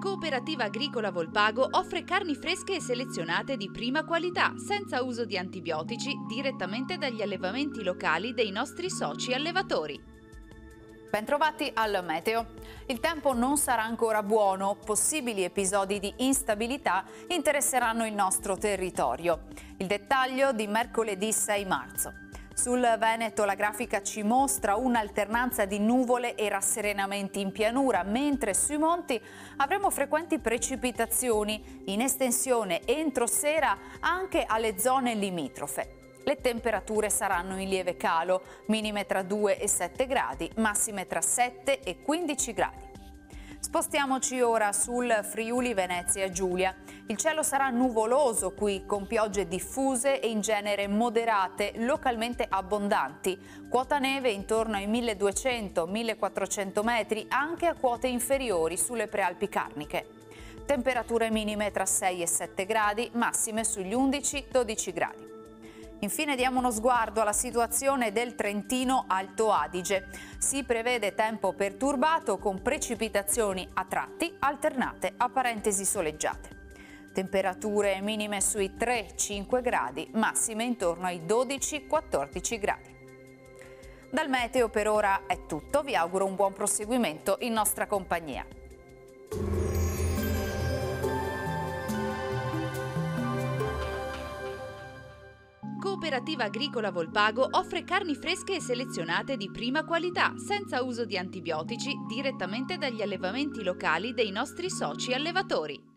Cooperativa Agricola Volpago offre carni fresche e selezionate di prima qualità, senza uso di antibiotici, direttamente dagli allevamenti locali dei nostri soci allevatori. Bentrovati al meteo. Il tempo non sarà ancora buono, possibili episodi di instabilità interesseranno il nostro territorio. Il dettaglio di mercoledì 6 marzo. Sul Veneto la grafica ci mostra un'alternanza di nuvole e rasserenamenti in pianura, mentre sui monti avremo frequenti precipitazioni in estensione entro sera anche alle zone limitrofe. Le temperature saranno in lieve calo, minime tra 2 e 7 gradi, massime tra 7 e 15 gradi. Spostiamoci ora sul Friuli Venezia Giulia. Il cielo sarà nuvoloso qui con piogge diffuse e in genere moderate, localmente abbondanti. Quota neve intorno ai 1200-1400 metri anche a quote inferiori sulle prealpi carniche. Temperature minime tra 6 e 7 gradi, massime sugli 11-12 gradi. Infine diamo uno sguardo alla situazione del Trentino Alto Adige. Si prevede tempo perturbato con precipitazioni a tratti alternate a parentesi soleggiate. Temperature minime sui 3-5 gradi, massime intorno ai 12-14 gradi. Dal meteo per ora è tutto, vi auguro un buon proseguimento in nostra compagnia. Cooperativa Agricola Volpago offre carni fresche e selezionate di prima qualità, senza uso di antibiotici, direttamente dagli allevamenti locali dei nostri soci allevatori.